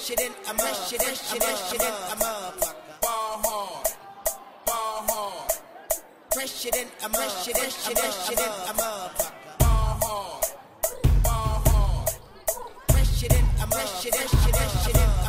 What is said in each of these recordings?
shit in, I'm that in, I'm that in, I'm a motherfucker. Ball hard, ball hard. Fresh shit in, I'm that shit in, shit in, shit in, I'm a motherfucker. Ball hard, ball hard. Fresh shit in, I'm that shit in, shit in, shit in.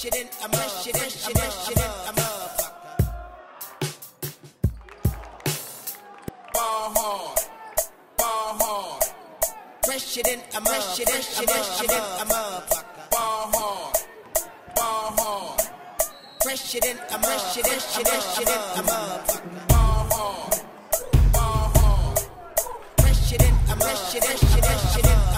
President, I'm a president, president, I'm a Ball hard, ball hard. President, I'm a president, president, I'm a Ball hard, ball hard. President, I'm a president, president, I'm a Ball hard, ball hard. President, I'm a president, president, I'm a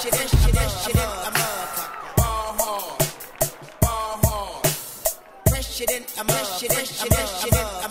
shit in, shit in, shit in America. In, in, in.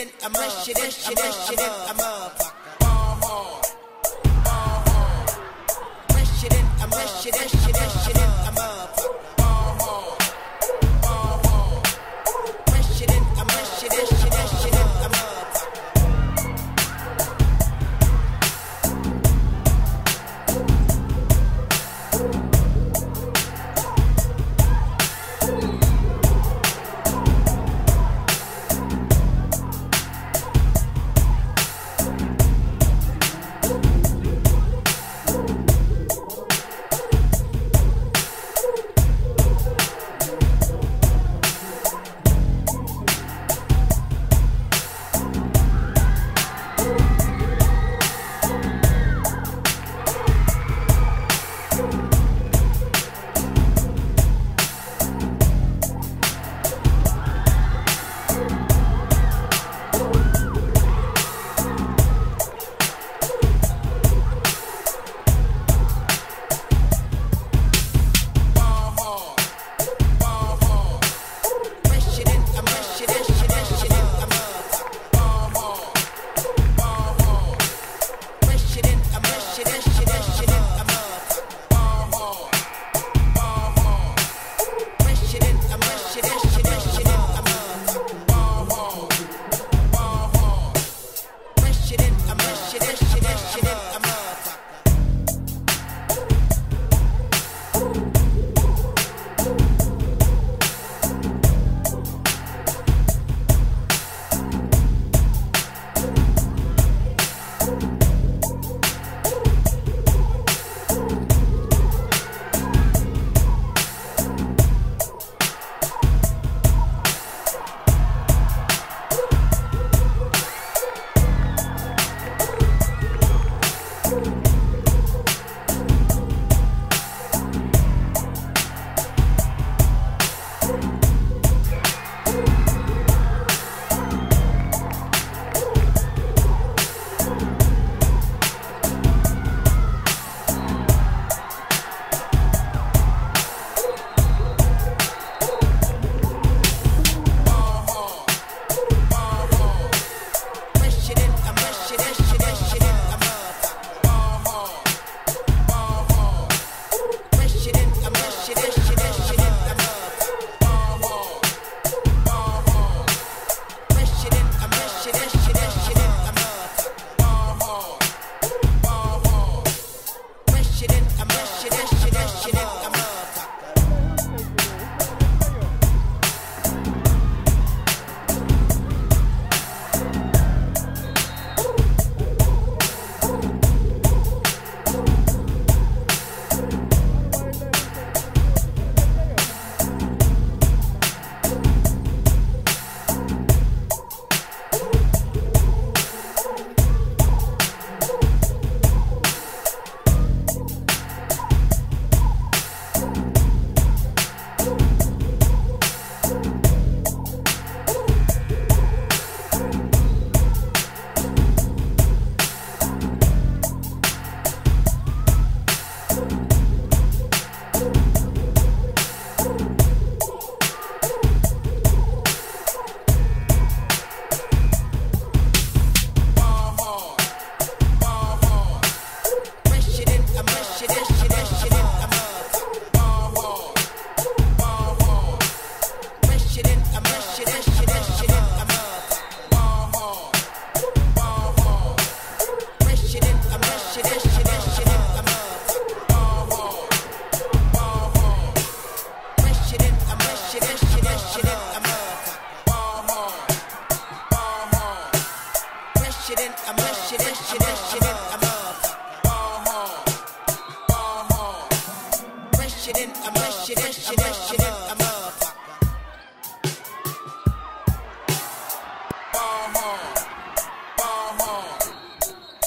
it in, I'm fresh it in, I'm fresh it in, I'm motherfucker. Ball hard, ball hard. Fresh it in, I'm fresh it in, I'm fresh it in, I'm.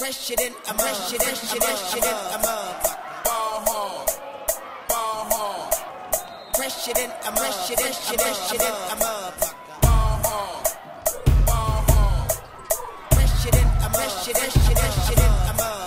fresher I'm fresher than I'm fresher I'm ball hard, ball hard. Fresher I'm fresher than I'm fresher I'm ball hard, ball hard. Fresher I'm fresher than I'm fresher I'm